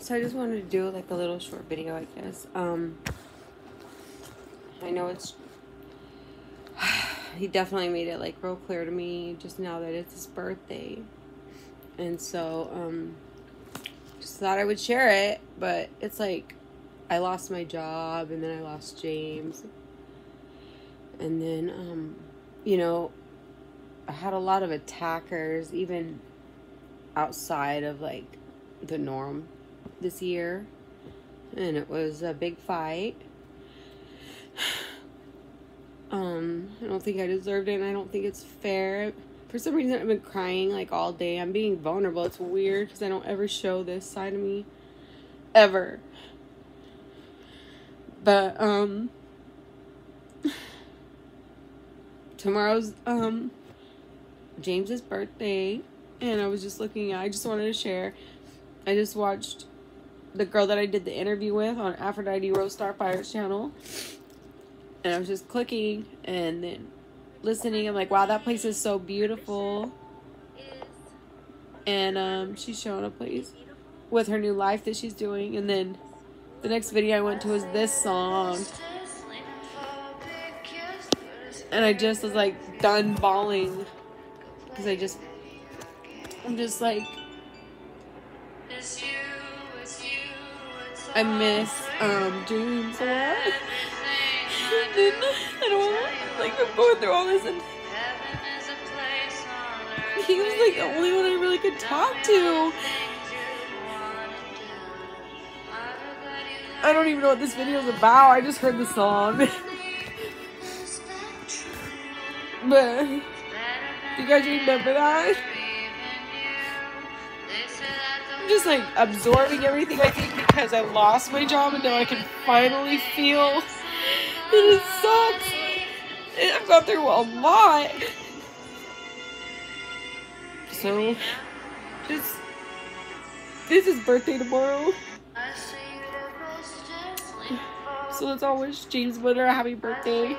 so I just wanted to do like a little short video, I guess. Um, I know it's. he definitely made it like real clear to me just now that it's his birthday, and so um, just thought I would share it. But it's like, I lost my job, and then I lost James, and then um, you know, I had a lot of attackers, even outside of like the norm this year. And it was a big fight. Um, I don't think I deserved it and I don't think it's fair. For some reason I've been crying like all day. I'm being vulnerable. It's weird because I don't ever show this side of me ever. But um tomorrow's um James's birthday and I was just looking I just wanted to share. I just watched the girl that I did the interview with on Aphrodite Rose Starfire's channel. And I was just clicking and then listening. I'm like, wow, that place is so beautiful. And um, she's showing a place with her new life that she's doing. And then the next video I went to was this song. And I just was like done bawling. Because I just, I'm just like, I miss um a lot. and then I don't like I'm going through all this and he was like the only one I really could talk to. I don't even know what this video is about. I just heard the song. but you guys remember that? I'm just like absorbing everything I think because I lost my job and now I can finally feel and it sucks. And I've gone through a lot. So just this is birthday tomorrow. So let's all wish James Munder a happy birthday.